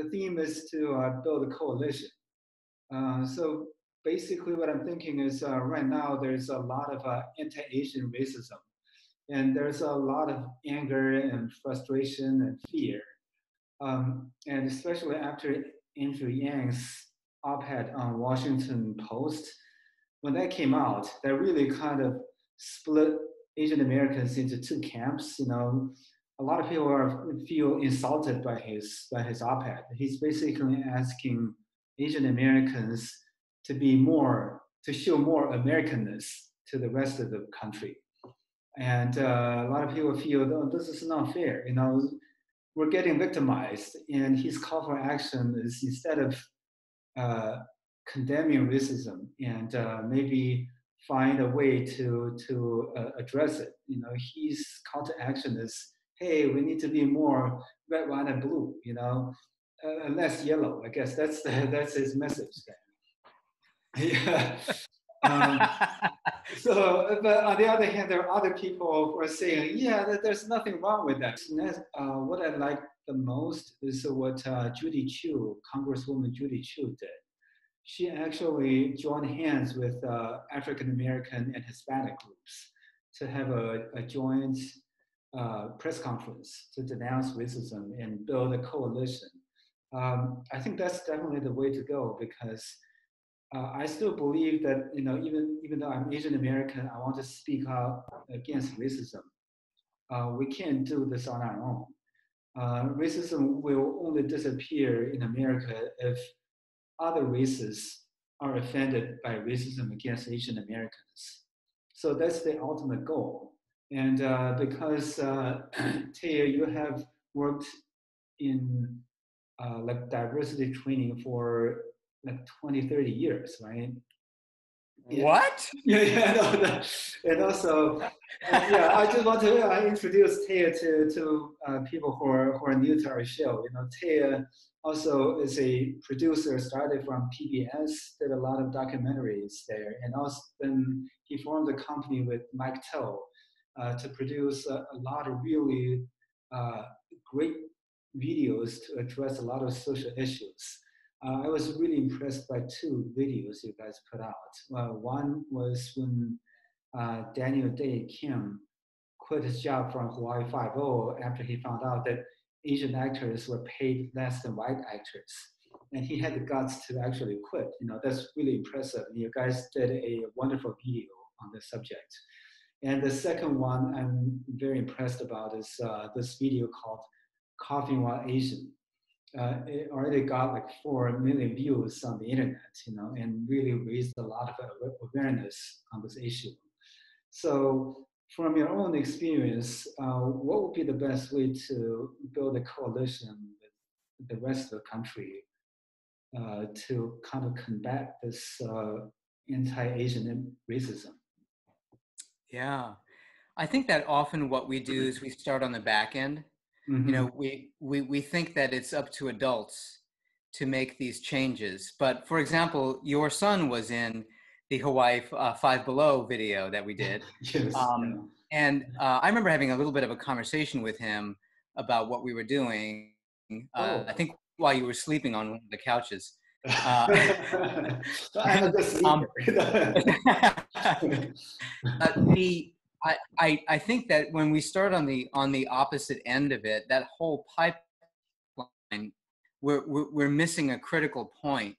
the theme is to uh, build a coalition. Uh, so basically, what I'm thinking is uh, right now there's a lot of uh, anti-Asian racism, and there's a lot of anger and frustration and fear, um, and especially after Andrew Yang's op-ed on Washington Post, when that came out, that really kind of split Asian Americans into two camps. You know, a lot of people are feel insulted by his by his op-ed. He's basically asking Asian Americans to be more to show more Americanness to the rest of the country, and uh, a lot of people feel oh, this is not fair. You know, we're getting victimized, and his call for action is instead of uh, condemning racism and uh, maybe find a way to to uh, address it. You know, his call to action is, hey, we need to be more red, white, and blue. You know, uh, less yellow. I guess that's the, that's his message. Then. yeah. Um, so, but on the other hand, there are other people who are saying, yeah, that there's nothing wrong with that. Uh, what I like the most is what uh, Judy Chu, Congresswoman Judy Chu did she actually joined hands with uh, African American and Hispanic groups to have a, a joint uh, press conference to denounce racism and build a coalition. Um, I think that's definitely the way to go because uh, I still believe that you know even even though I'm Asian American, I want to speak out against racism. Uh, we can't do this on our own. Uh, racism will only disappear in America if other races are offended by racism against Asian Americans. So that's the ultimate goal. And uh, because uh, Teja, you have worked in uh, like diversity training for like 20, 30 years, right? Yeah. What? Yeah, yeah, no, no. and also, uh, yeah, I just want to uh, introduce Teja to to uh, people who are who are new to our show. You know, Taya also is a producer, started from PBS, did a lot of documentaries there, and also then he formed a company with Mike Toe to produce a, a, lot of really uh, great videos to address a lot of social issues. Uh, I was really impressed by two videos you guys put out. one was when uh, Daniel Dae Kim quit his job from Hawaii Five-O after he found out that Asian actors were paid less than white actors. And he had the guts to actually quit. You know, that's really impressive. And you guys did a wonderful video on the subject. And the second one I'm very impressed about is uh, this video called Coughing While Asian. Uh, it already got like 4 million views on the internet, you know, and really raised a lot of awareness on this issue. So from your own experience, uh, what would be the best way to build a coalition with the rest of the country uh, to kind of combat this uh, anti-Asian racism? Yeah, I think that often what we do is we start on the back end. Mm-hmm. You know, we, we, we think that it's up to adults to make these changes. But for example, your son was in the Hawaii uh, Five Below video that we did. yes. Um, and uh, I remember having a little bit of a conversation with him about what we were doing. Uh, oh. I think while you were sleeping on one of the couches. Uh, um, the I, I, I think that when we start on the on the opposite end of it, that whole pipeline, we're, we're, we're missing a critical point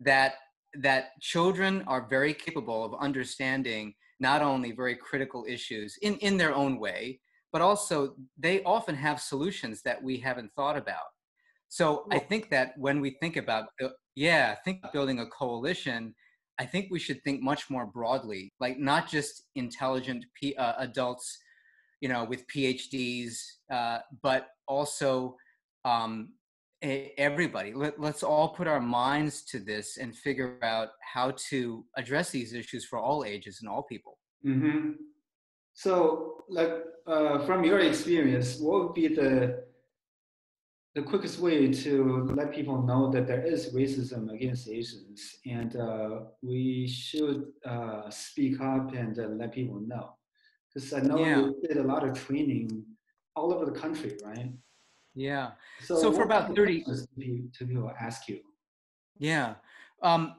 that that children are very capable of understanding not only very critical issues in, in their own way, but also they often have solutions that we haven't thought about. So I think that when we think about, yeah, I think building a coalition, I think we should think much more broadly, like not just intelligent P, uh, adults, you know, with PhDs, uh, but also um, everybody. Let, us all put our minds to this and figure out how to address these issues for all ages and all people. Mm-hmm. so like uh, from your experience what would be the the quickest way to let people know that there is racism against asians and uh, we should uh, speak up and uh, let people know because i know yeah. you did a lot of training all over the country right Yeah. So, So for about 30 questions do people, people ask you? Yeah. Um,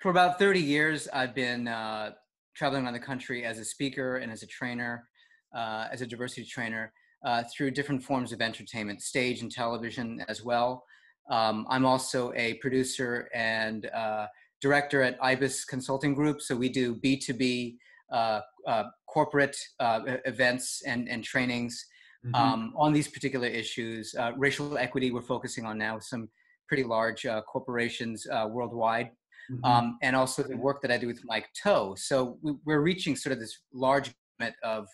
for about 30 years, I've been uh, traveling around the country as a speaker and as a trainer, uh, as a diversity trainer, uh, through different forms of entertainment, stage and television as well. Um, I'm also a producer and uh, director at IBIS Consulting Group. So we do B2B uh, uh, corporate uh, events and, and trainings Mhm. um, on these particular issues. Uh, racial equity, we're focusing on now with some pretty large uh, corporations uh, worldwide, Mhm. um, and also the work that I do with Mike Toe. So we, we're reaching sort of this large of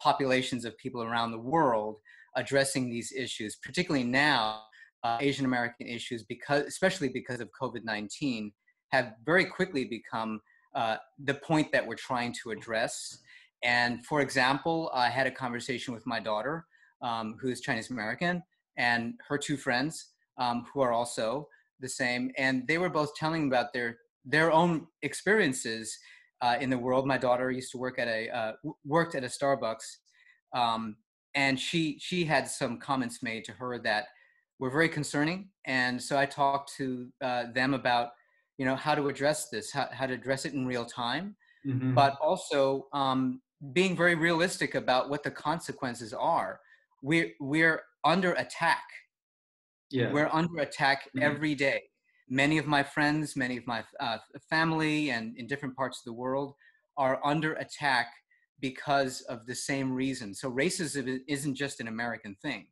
populations of people around the world addressing these issues, particularly now. Uh, Asian American issues, because especially because of COVID nineteen, have very quickly become uh, the point that we're trying to address. And for example, I had a conversation with my daughter, um, who is Chinese American, and her two friends, um, who are also the same, and they were both telling about their their own experiences uh, in the world. My daughter used to work at a uh, worked at a Starbucks, um, and she she had some comments made to her that were very concerning. And so I talked to uh, them about you know how to address this, how, how to address it in real time, Mhm. but also um, being very realistic about what the consequences are. We're we're under attack. yeah. We're under attack Mhm. every day. Many of my friends, many of my uh, family, and in different parts of the world are under attack because of the same reason. So racism isn't just an American thing.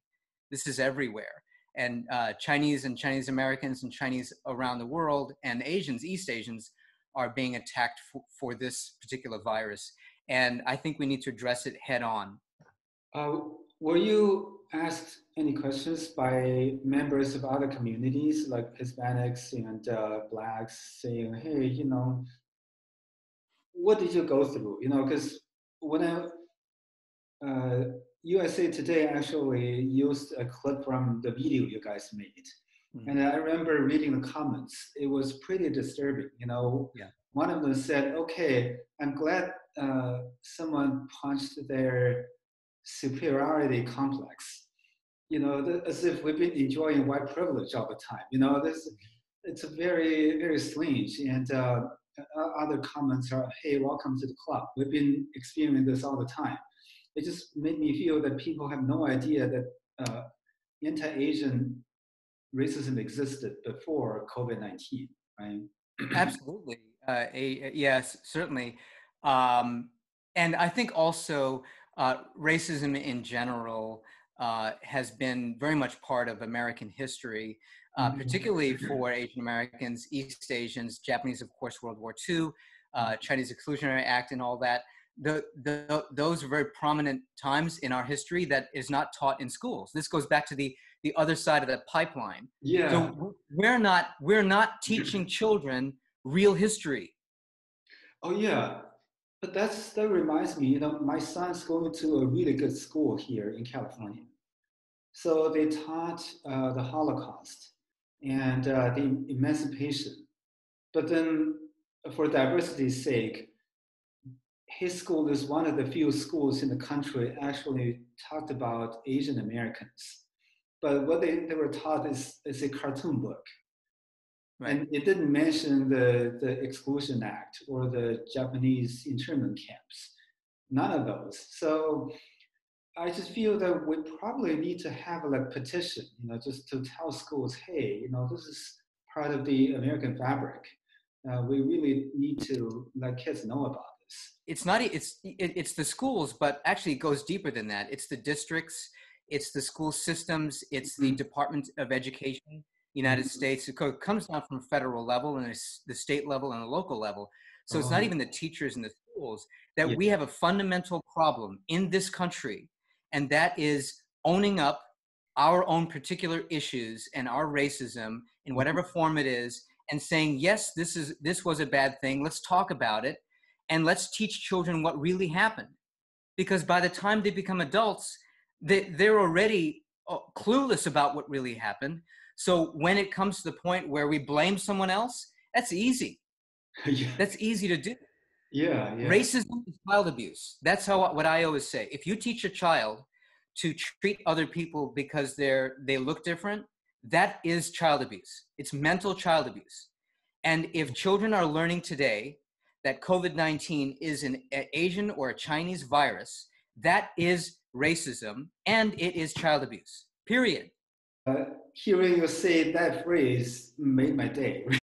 This is everywhere. And uh, Chinese and Chinese Americans and Chinese around the world and Asians, East Asians, are being attacked for, for this particular virus. And I think we need to address it head on. Uh, were you asked any questions by members of other communities like Hispanics and uh, Blacks saying, hey, you know, what did you go through? You know, because when I, uh, USA Today actually used a clip from the video you guys made. Mhm. And I remember reading the comments. It was pretty disturbing. You know, Yeah. one of them said, okay, I'm glad uh, someone punched their superiority complex. You know, as if we've been enjoying white privilege all the time. You know, this it's a very very strange. And uh, other comments are, "Hey, welcome to the club. We've been experiencing this all the time." It just made me feel that people have no idea that uh, anti-Asian racism existed before COVID nineteen. Right? Absolutely. Uh, a- yes, certainly. Um, and I think also uh, racism in general uh, has been very much part of American history, uh, Mhm. particularly for Asian Americans, East Asians, Japanese, of course, World War II, uh, Chinese Exclusionary Act, and all that. The, the, those are very prominent times in our history that is not taught in schools. This goes back to the, the other side of the pipeline. Yeah. So we're not we're not teaching children real history. Oh yeah, but that's that reminds me. You know, my son's going to a really good school here in California, so they taught uh, the Holocaust and uh, the emancipation, but then for diversity's sake, his school is one of the few schools in the country actually talked about Asian Americans. But what they, they were taught is, is a cartoon book. Right. And it didn't mention the, the Exclusion Act or the Japanese internment camps. None of those. So I just feel that we probably need to have a like petition, you know, just to tell schools, hey, you know, this is part of the American fabric. Uh, we really need to let kids know about this. It's not it's it, it's the schools, but actually it goes deeper than that. It's the districts, it's the school systems, it's the Mhm. Department of Education, United. States. It comes down from federal level and it's the state level and the local level. So it's not Oh. even the teachers and the schools that Yeah. we have a fundamental problem in this country, and that is owning up our own particular issues and our racism in whatever form it is and saying yes this is this was a bad thing let's talk about it and let's teach children what really happened because by the time they become adults they, they're already uh, clueless about what really happened so when it comes to the point where we blame someone else that's easy yeah, that's easy to do yeah, yeah. racism is child abuse that's how what i always say if you teach a child to treat other people because they're they look different, that is child abuse. It's mental child abuse. And if children are learning today that COVID 19 is an Asian or a Chinese virus, that is racism and it is child abuse, period. Uh, hearing you say that phrase made my day.